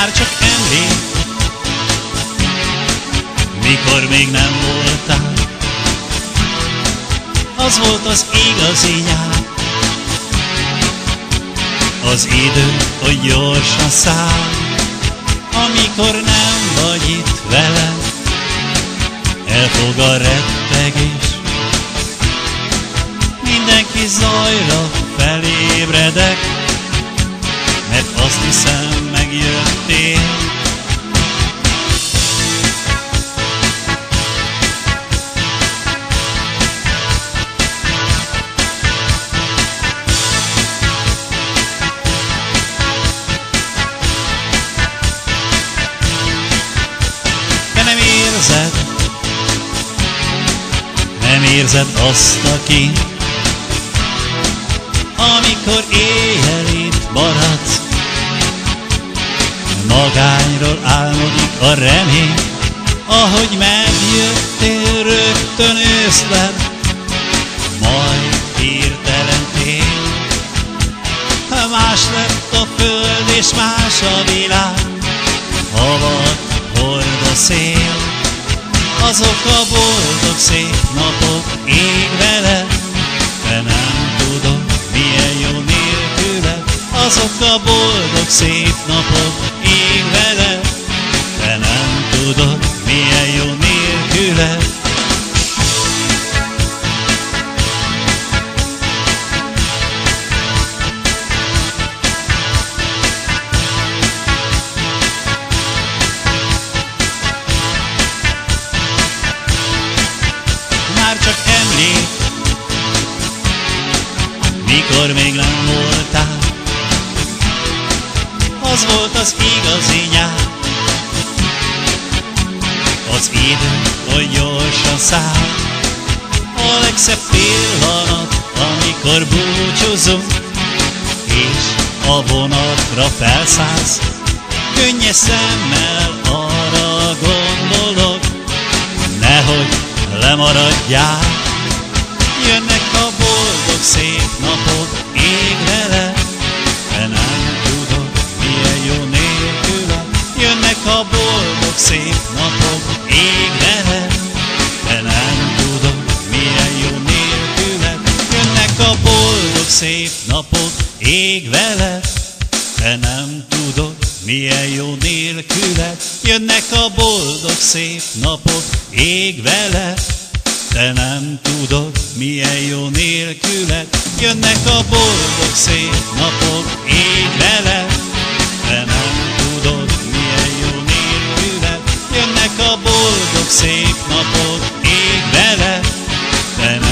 már csak emlék, mikor még nem voltál. Az volt az igazi nyár, az idő, hogy gyorsan száll, amikor nem vagy itt velem, elfog a rettegés. Mindenki zajra felébredek, mert azt hiszem, nem érzed azt, aki, amikor éjjel itt maradsz, magányról álmodik a remény, ahogy megjöttél rögtön őszlen, majd hirtelen tél. Más lett a föld és más azok a boldog szép napok ég vele, de nem tudom, milyen jó nélküle. Azok a boldog szép napok ég vele, de nem tudod, milyen jó nélküle. Az igazi nyár, az idő, hogy gyorsan száll. A legszebb pillanat, amikor búcsúzunk, és a vonatra felszállsz. Könnyes szemmel arra gondolok, nehogy lemaradjál. Jönnek a boldog szép napok, ég vele, de nem tudod, milyen jó nélküle. Jönnek a boldog szép napok, ég vele, te nem tudod, milyen jó nélküled, jönnek a boldog szép napok, így vele. Te nem tudod, milyen jó nélküled, jönnek a boldog szép napok, így vele. Te nem